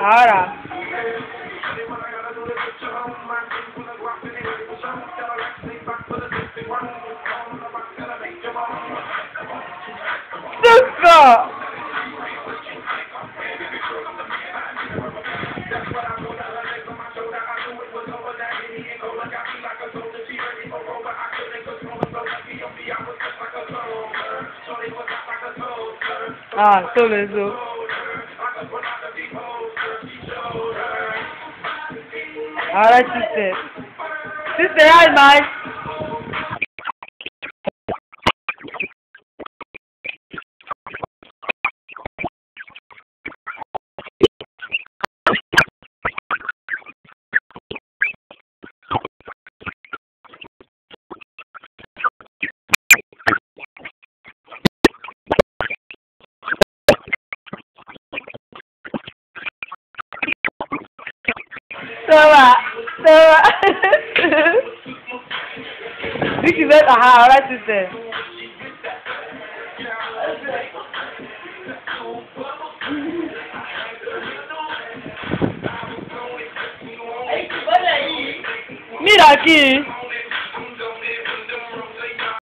Ahora. Suko! Ah, solo eso. Ahora sister. Sister, hi, Mike. Sawa, uh, This is better. Aha, alright, sister. Mira aquí.